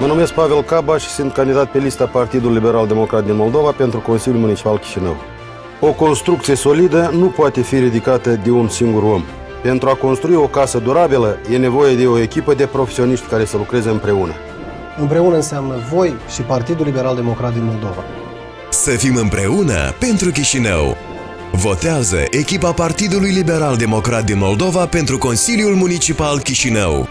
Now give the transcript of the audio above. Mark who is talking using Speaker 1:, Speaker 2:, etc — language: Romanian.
Speaker 1: Mă numesc Pavel Caba și sunt candidat pe lista Partidul Liberal Democrat din Moldova pentru Consiliul Municipal Chișinău. O construcție solidă nu poate fi ridicată de un singur om. Pentru a construi o casă durabilă e nevoie de o echipă de profesioniști care să lucreze împreună.
Speaker 2: Împreună înseamnă voi și Partidul Liberal Democrat din Moldova.
Speaker 3: Să fim împreună pentru Chișinău. Votează echipa Partidului Liberal Democrat din Moldova pentru Consiliul Municipal Chișinău.